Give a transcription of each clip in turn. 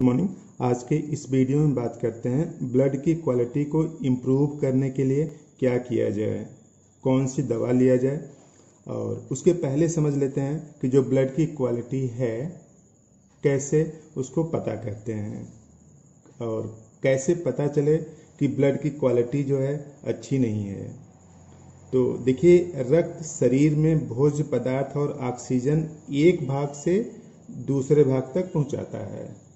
Good morning आज के इस वीडियो में बात करते हैं ब्लड की क्वालिटी को इम्प्रूव करने के लिए क्या किया जाए, कौन सी दवा लिया जाए, और उसके पहले समझ लेते हैं कि जो ब्लड की क्वालिटी है, कैसे उसको पता करते हैं, और कैसे पता चले कि ब्लड की क्वालिटी जो है अच्छी नहीं है। तो देखिए, रक्त शरीर में भोज्य पदार्थ और ऑक्सीजन एक भाग से दूसरे भाग तक पहुंचाता है।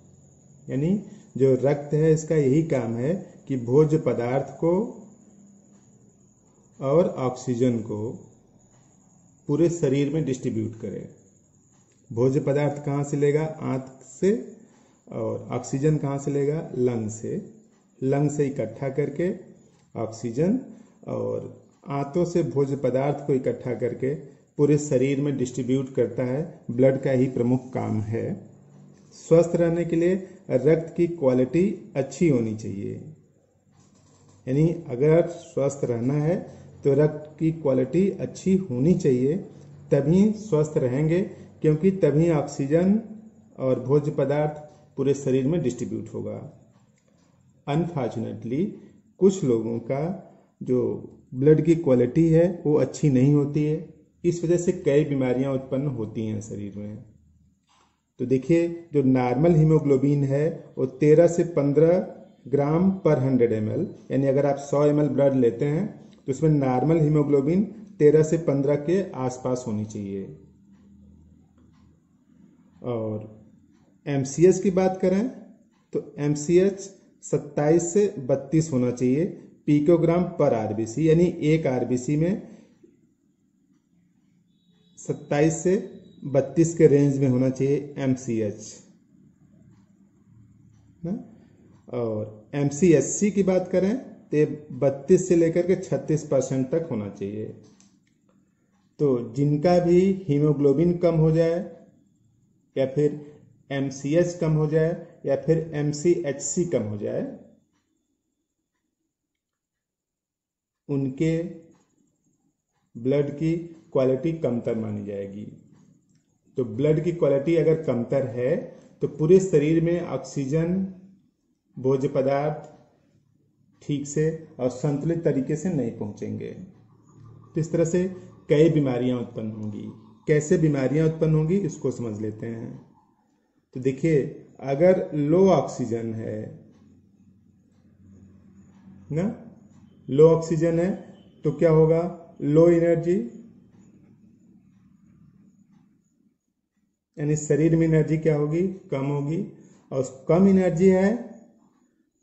यानी जो रक्त है, इसका यही काम है कि भोज्य पदार्थ को और ऑक्सीजन को पूरे शरीर में डिस्ट्रीब्यूट करे। भोज्य पदार्थ कहाँ से लेगा? आंत से और ऑक्सीजन कहाँ से लेगा? लंग से। लंग से इकट्ठा करके ऑक्सीजन और आंतों से भोज्य पदार्थ को इकट्ठा करके पूरे शरीर में डिस्ट्रीब्यूट करता है। ब्लड का ही प्रमुख काम है। स्वस्थ रहने के लिए रक्त की क्वालिटी अच्छी होनी चाहिए। यानी अगर स्वस्थ रहना है तो रक्त की क्वालिटी अच्छी होनी चाहिए, तभी स्वस्थ रहेंगे, क्योंकि तभी ऑक्सीजन और भोज्य पदार्थ पूरे शरीर में डिस्ट्रीब्यूट होगा। अनफॉर्चुनेटली कुछ लोगों का जो ब्लड की क्वालिटी है, वो अच्छी नहीं होती है। इस वजह से कई बीमारियाँ उत्पन्न होती हैं शरीर में। तो देखिए, जो नॉर्मल हीमोग्लोबिन है, वो 13 से 15 ग्राम पर 100 एम यानी अगर आप 100 एम ब्लड लेते हैं तो उसमें नॉर्मल हीमोग्लोबिन 13 से 15 के आसपास होनी चाहिए। और एम की बात करें तो एम सी एच सत्ताईस से बत्तीस होना चाहिए पिकोग्राम पर आरबीसी यानी एक आरबीसी में सत्ताईस से बत्तीस के रेंज में होना चाहिए एम सी एच और एम सी एस सी की बात करें तो बत्तीस से लेकर के छत्तीस परसेंट तक होना चाहिए। तो जिनका भी हीमोग्लोबिन कम हो जाए, या फिर एम सी एच कम हो जाए, या फिर एम सी एच सी कम हो जाए, उनके ब्लड की क्वालिटी कमतर मानी जाएगी। तो ब्लड की क्वालिटी अगर कमतर है तो पूरे शरीर में ऑक्सीजन भोज्य पदार्थ ठीक से और संतुलित तरीके से नहीं पहुँचेंगे। तो इस तरह से कई बीमारियाँ उत्पन्न होंगी। कैसे बीमारियाँ उत्पन्न होंगी, इसको समझ लेते हैं। तो देखिए, अगर लो ऑक्सीजन है, ना? लो ऑक्सीजन है तो क्या होगा? लो एनर्जी यानी शरीर में एनर्जी क्या होगी? कम होगी। और कम एनर्जी है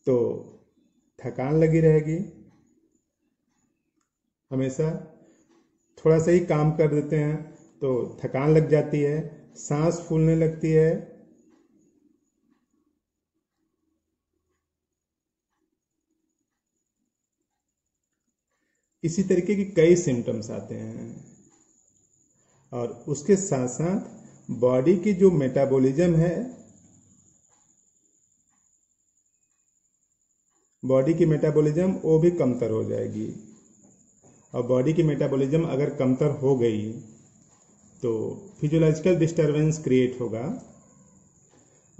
तो थकान लगी रहेगी। हमेशा थोड़ा सा ही काम कर देते हैं तो थकान लग जाती है, सांस फूलने लगती है। इसी तरीके की कई सिम्टम्स आते हैं। और उसके साथ साथ बॉडी की जो मेटाबॉलिज्म है, बॉडी की मेटाबॉलिज्म वो भी कमतर हो जाएगी। और बॉडी की मेटाबॉलिज्म अगर कमतर हो गई तो फिजियोलॉजिकल डिस्टरबेंस क्रिएट होगा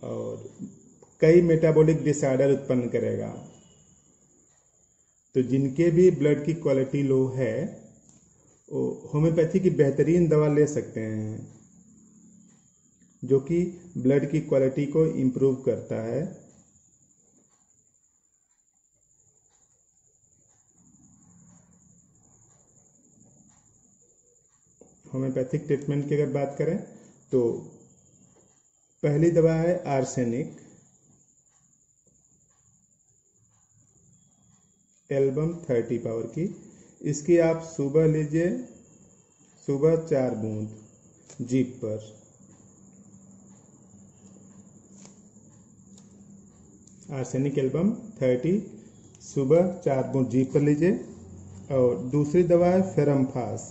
और कई मेटाबॉलिक डिसऑर्डर उत्पन्न करेगा। तो जिनके भी ब्लड की क्वालिटी लो है, वो होम्योपैथी की बेहतरीन दवा ले सकते हैं। जो कि ब्लड की क्वालिटी को इम्प्रूव करता है। होम्योपैथिक ट्रीटमेंट की अगर बात करें तो पहली दवा है आर्सेनिक एल्बम थर्टी पावर की। इसकी आप सुबह लीजिए, सुबह चार बूंद, जीप पर। Arsenic album, thirty. सुबह चार बूंद जीप पर लीजिए। और दूसरी दवा है फेरमफास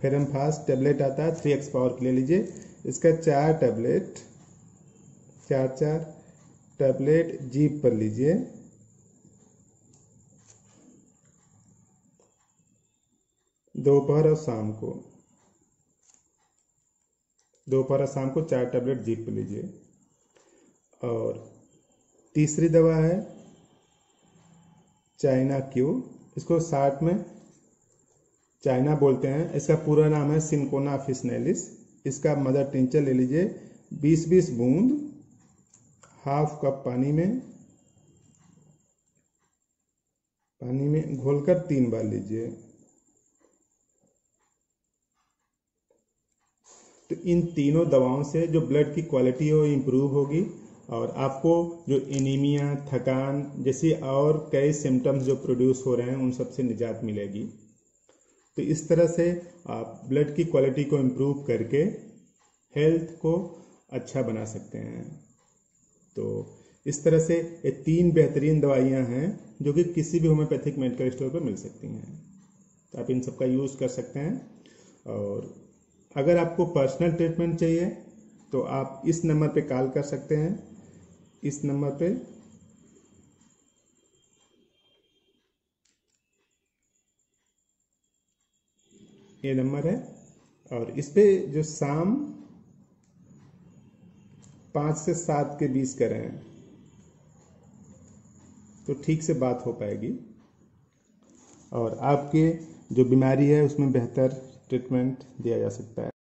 फेरमफास टेबलेट आता है थ्री एक्स पावर के ले लीजिए। इसका चार टेबलेट, चार चार टैबलेट जीप पर लीजिए। दोपहर और शाम को। दोपहर और शाम को चार टेबलेट जीप पर लीजिए। और तीसरी दवा है चाइना क्यू। इसको साठ में चाइना बोलते हैं। इसका पूरा नाम है सिंकोना फिसनेलिस इसका मदर टिंचर ले लीजिए। 20-20 बूंद, हाफ़ कप पानी में पानी में घोलकर तीन बार लीजिए। तो इन तीनों दवाओं से जो ब्लड की क्वालिटी है वो इम्प्रूव होगी। और आपको जो एनीमिया थकान जैसी और कई सिम्टम्स जो प्रोड्यूस हो रहे हैं, उन सबसे निजात मिलेगी। तो इस तरह से आप ब्लड की क्वालिटी को इम्प्रूव करके हेल्थ को अच्छा बना सकते हैं। तो इस तरह से ये तीन बेहतरीन दवाइयाँ हैं, जो कि किसी भी होम्योपैथिक मेडिकल स्टोर पर मिल सकती हैं। तो आप इन सब का यूज़ कर सकते हैं। और अगर आपको पर्सनल ट्रीटमेंट चाहिए तो आप इस नंबर पे कॉल कर सकते हैं। इस नंबर पे। ये नंबर है। और इस पे जो शाम पाँच से सात के बीच करें तो ठीक से बात हो पाएगी। और आपके जो बीमारी है, उसमें बेहतर ट्रीटमेंट दिया जा सकता है।